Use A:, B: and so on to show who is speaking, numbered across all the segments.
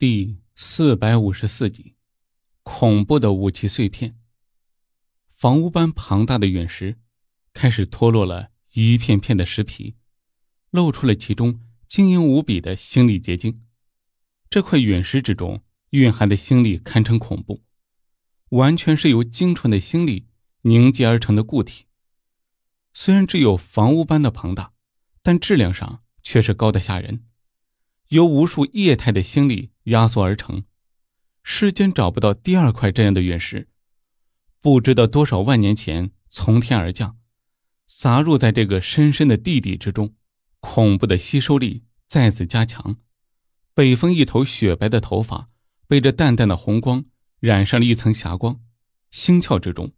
A: 第四百五十四集，恐怖的武器碎片。房屋般庞大的陨石开始脱落了一片片的石皮，露出了其中晶莹无比的星力结晶。这块陨石之中蕴含的星力堪称恐怖，完全是由精纯的星力凝结而成的固体。虽然只有房屋般的庞大，但质量上却是高的吓人。由无数液态的星力压缩而成，世间找不到第二块这样的陨石。不知道多少万年前从天而降，砸入在这个深深的地底之中，恐怖的吸收力再次加强。北风一头雪白的头发被这淡淡的红光染上了一层霞光，星窍之中，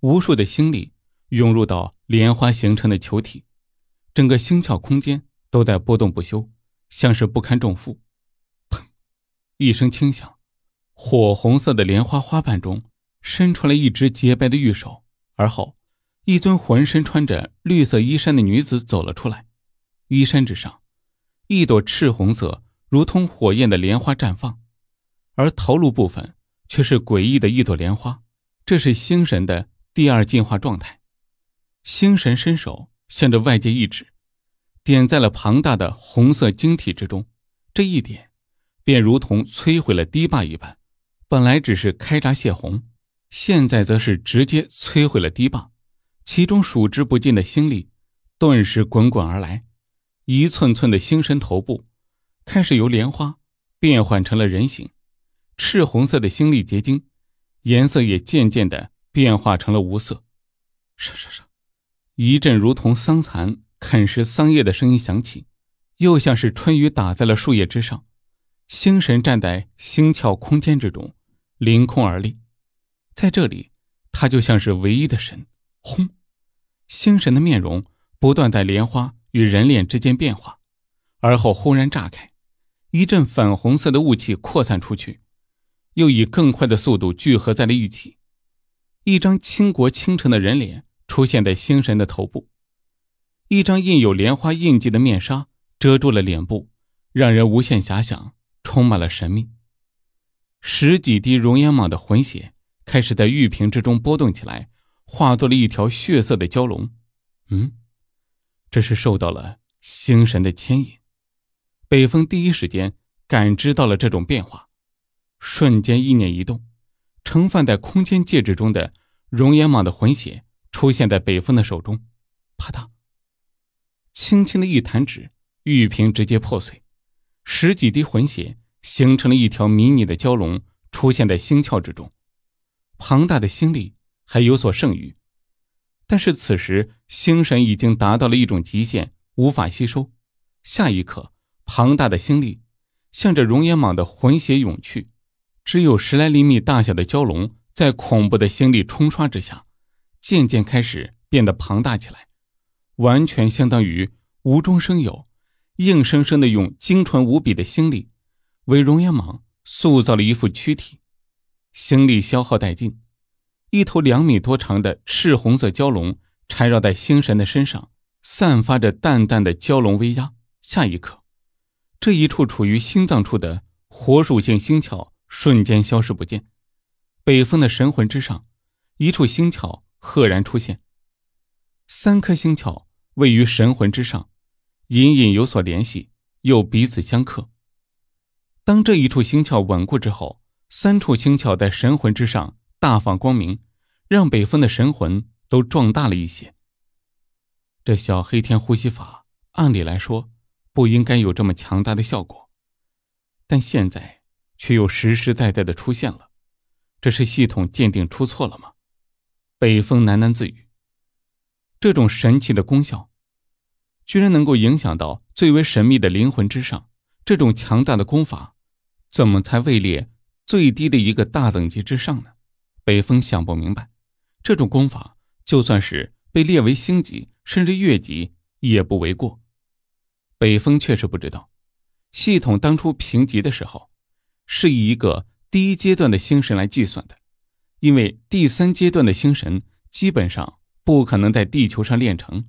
A: 无数的星力涌入到莲花形成的球体，整个星窍空间都在波动不休。像是不堪重负，砰！一声轻响，火红色的莲花花瓣中伸出来一只洁白的玉手，而后，一尊浑身穿着绿色衣衫的女子走了出来。衣衫之上，一朵赤红色、如同火焰的莲花绽放，而头颅部分却是诡异的一朵莲花。这是星神的第二进化状态。星神伸手向着外界一指。点在了庞大的红色晶体之中，这一点便如同摧毁了堤坝一般。本来只是开闸泄洪，现在则是直接摧毁了堤坝。其中数之不尽的星力顿时滚滚而来，一寸寸的星神头部开始由莲花变换成了人形，赤红色的星力结晶颜色也渐渐的变化成了无色。唰唰唰，一阵如同桑蚕。啃食桑叶的声音响起，又像是春雨打在了树叶之上。星神站在星窍空间之中，凌空而立，在这里，他就像是唯一的神。轰！星神的面容不断在莲花与人脸之间变化，而后轰然炸开，一阵粉红色的雾气扩散出去，又以更快的速度聚合在了一起。一张倾国倾城的人脸出现在星神的头部。一张印有莲花印记的面纱遮住了脸部，让人无限遐想，充满了神秘。十几滴熔岩蟒的魂血开始在玉瓶之中波动起来，化作了一条血色的蛟龙。嗯，这是受到了星神的牵引。北风第一时间感知到了这种变化，瞬间意念一动，盛放在空间戒指中的熔岩蟒的魂血出现在北风的手中，啪嗒。轻轻的一弹指，玉瓶直接破碎，十几滴魂血形成了一条迷你的蛟龙，出现在星窍之中。庞大的星力还有所剩余，但是此时星神已经达到了一种极限，无法吸收。下一刻，庞大的星力向着熔岩蟒的魂血涌去，只有十来厘米大小的蛟龙，在恐怖的星力冲刷之下，渐渐开始变得庞大起来。完全相当于无中生有，硬生生的用精纯无比的星力为熔岩蟒塑造了一副躯体。星力消耗殆尽，一头两米多长的赤红色蛟龙缠绕在星神的身上，散发着淡淡的蛟龙威压。下一刻，这一处处于心脏处的火属性星窍瞬间消失不见。北风的神魂之上，一处星窍赫然出现。三颗星窍位于神魂之上，隐隐有所联系，又彼此相克。当这一处星窍稳固之后，三处星窍在神魂之上大放光明，让北风的神魂都壮大了一些。这小黑天呼吸法，按理来说不应该有这么强大的效果，但现在却又实实在在的出现了。这是系统鉴定出错了吗？北风喃喃自语。这种神奇的功效，居然能够影响到最为神秘的灵魂之上。这种强大的功法，怎么才位列最低的一个大等级之上呢？北风想不明白。这种功法，就算是被列为星级甚至月级，也不为过。北风确实不知道，系统当初评级的时候，是以一个第一阶段的星神来计算的，因为第三阶段的星神基本上。不可能在地球上炼成。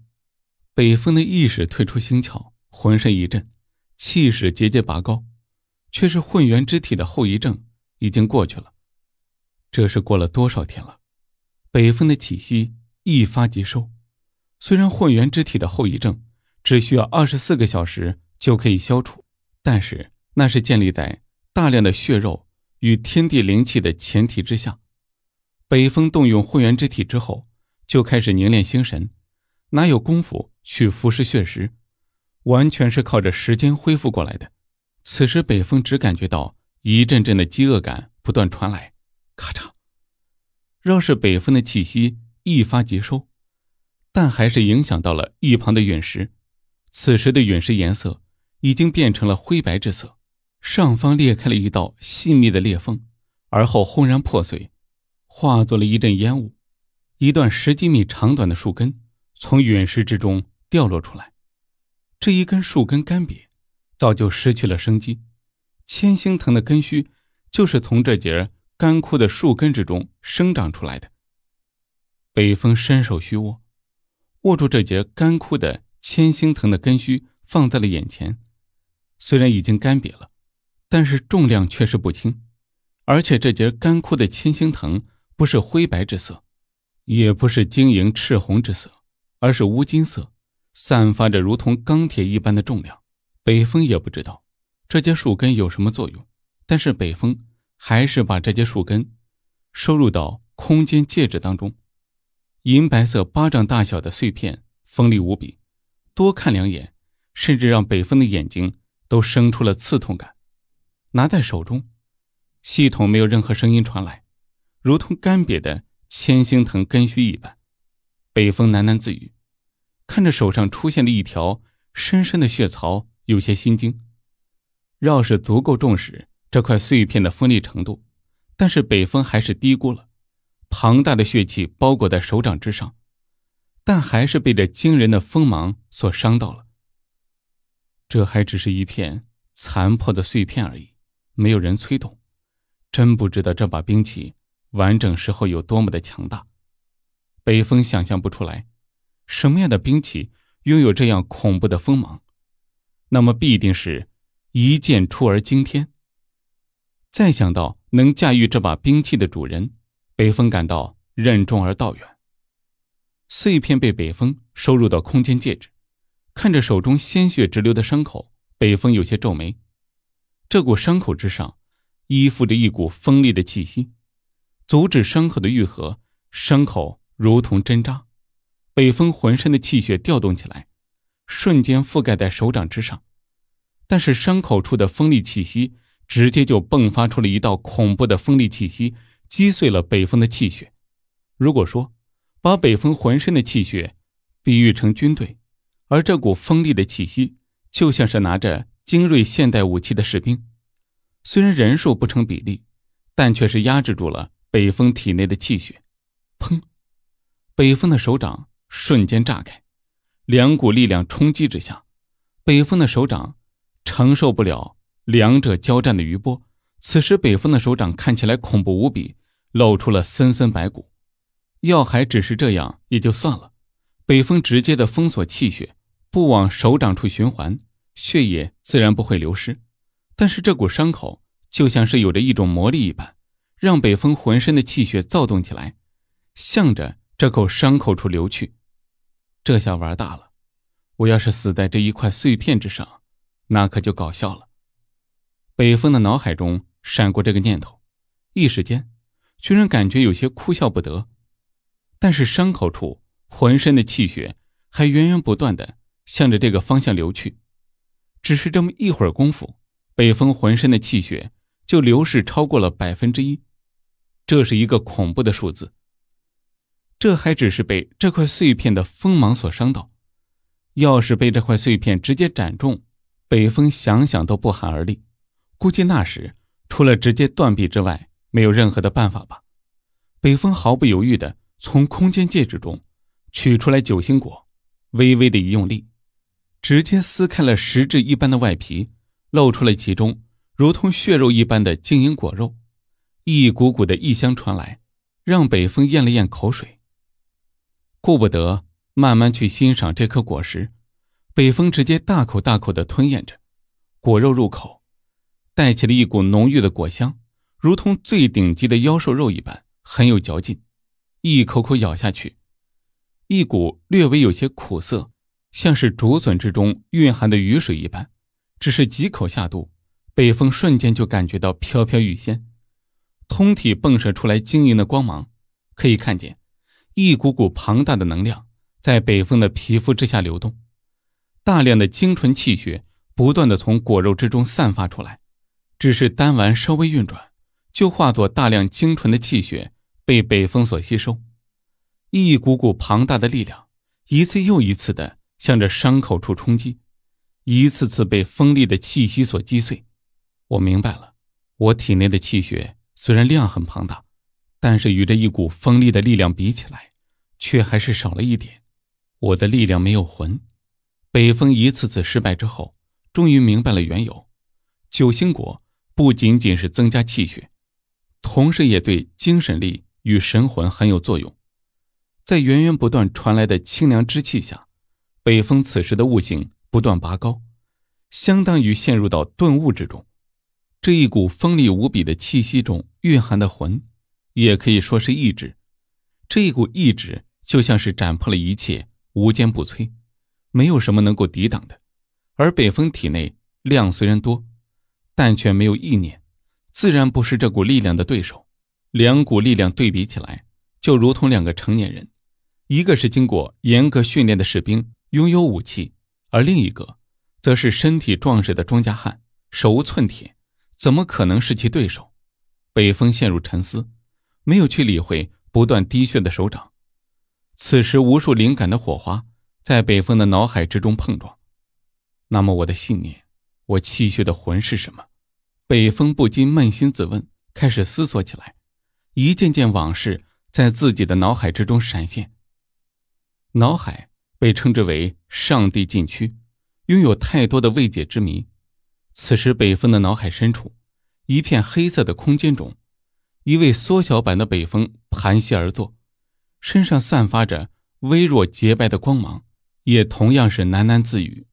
A: 北风的意识退出星窍，浑身一震，气势节节拔高，却是混元之体的后遗症已经过去了。这是过了多少天了？北风的气息一发即收。虽然混元之体的后遗症只需要二十四个小时就可以消除，但是那是建立在大量的血肉与天地灵气的前提之下。北风动用混元之体之后，就开始凝练心神，哪有功夫去服食血石？完全是靠着时间恢复过来的。此时，北风只感觉到一阵阵的饥饿感不断传来，咔嚓。若是北风的气息一发即收，但还是影响到了一旁的陨石。此时的陨石颜色已经变成了灰白之色，上方裂开了一道细密的裂缝，而后轰然破碎，化作了一阵烟雾。一段十几米长短的树根从陨石之中掉落出来。这一根树根干瘪，早就失去了生机。千星藤的根须就是从这节干枯的树根之中生长出来的。北风伸手虚握，握住这节干枯的千星藤的根须，放在了眼前。虽然已经干瘪了，但是重量却是不轻。而且这节干枯的千星藤不是灰白之色，也不是晶莹赤红之色，而是乌金色。散发着如同钢铁一般的重量，北风也不知道这些树根有什么作用，但是北风还是把这些树根收入到空间戒指当中。银白色巴掌大小的碎片锋利无比，多看两眼，甚至让北风的眼睛都生出了刺痛感。拿在手中，系统没有任何声音传来，如同干瘪的千星藤根须一般。北风喃喃自语。看着手上出现的一条深深的血槽，有些心惊。饶是足够重视这块碎片的锋利程度，但是北风还是低估了。庞大的血气包裹在手掌之上，但还是被这惊人的锋芒所伤到了。这还只是一片残破的碎片而已，没有人催动，真不知道这把兵器完整时候有多么的强大。北风想象不出来。什么样的兵器拥有这样恐怖的锋芒？那么必定是一剑出而惊天。再想到能驾驭这把兵器的主人，北风感到任重而道远。碎片被北风收入到空间戒指，看着手中鲜血直流的伤口，北风有些皱眉。这股伤口之上依附着一股锋利的气息，阻止伤口的愈合。伤口如同针扎。北风浑身的气血调动起来，瞬间覆盖在手掌之上，但是伤口处的锋利气息直接就迸发出了一道恐怖的锋利气息，击碎了北风的气血。如果说把北风浑身的气血比喻成军队，而这股锋利的气息就像是拿着精锐现代武器的士兵，虽然人数不成比例，但却是压制住了北风体内的气血。砰！北风的手掌。瞬间炸开，两股力量冲击之下，北风的手掌承受不了两者交战的余波。此时，北风的手掌看起来恐怖无比，露出了森森白骨。要还只是这样也就算了，北风直接的封锁气血，不往手掌处循环，血液自然不会流失。但是这股伤口就像是有着一种魔力一般，让北风浑身的气血躁动起来，向着这口伤口处流去。这下玩大了！我要是死在这一块碎片之上，那可就搞笑了。北风的脑海中闪过这个念头，一时间居然感觉有些哭笑不得。但是伤口处浑身的气血还源源不断的向着这个方向流去，只是这么一会儿功夫，北风浑身的气血就流逝超过了百分之一，这是一个恐怖的数字。这还只是被这块碎片的锋芒所伤到，要是被这块碎片直接斩中，北风想想都不寒而栗。估计那时除了直接断臂之外，没有任何的办法吧。北风毫不犹豫地从空间戒指中取出来九星果，微微的一用力，直接撕开了实质一般的外皮，露出了其中如同血肉一般的晶莹果肉，一股股的异香传来，让北风咽了咽口水。顾不得慢慢去欣赏这颗果实，北风直接大口大口的吞咽着果肉入口，带起了一股浓郁的果香，如同最顶级的妖兽肉一般，很有嚼劲。一口口咬下去，一股略微有些苦涩，像是竹笋之中蕴含的雨水一般。只是几口下肚，北风瞬间就感觉到飘飘欲仙，通体迸射出来晶莹的光芒。可以看见，一股股庞大的能量在北风的皮肤之下流动，大量的精纯气血不断的从果肉之中散发出来。只是丹丸稍微运转，就化作大量精纯的气血被北风所吸收。一股股庞大的力量，一次又一次的向着伤口处冲击。一次次被锋利的气息所击碎，我明白了，我体内的气血虽然量很庞大，但是与这一股锋利的力量比起来，却还是少了一点。我的力量没有魂。北风一次次失败之后，终于明白了缘由。九星果不仅仅是增加气血，同时也对精神力与神魂很有作用。在源源不断传来的清凉之气下，北风此时的悟性。不断拔高，相当于陷入到顿悟之中。这一股锋利无比的气息中蕴含的魂，也可以说是意志。这一股意志就像是斩破了一切，无坚不摧，没有什么能够抵挡的。而北风体内量虽然多，但却没有意念，自然不是这股力量的对手。两股力量对比起来，就如同两个成年人，一个是经过严格训练的士兵，拥有武器。而另一个，则是身体壮实的庄稼汉，手无寸铁，怎么可能是其对手？北风陷入沉思，没有去理会不断滴血的手掌。此时，无数灵感的火花在北风的脑海之中碰撞。那么，我的信念，我气血的魂是什么？北风不禁扪心自问，开始思索起来。一件件往事在自己的脑海之中闪现。脑海。被称之为上帝禁区，拥有太多的未解之谜。此时，北风的脑海深处，一片黑色的空间中，一位缩小版的北风盘膝而坐，身上散发着微弱洁白的光芒，也同样是喃喃自语。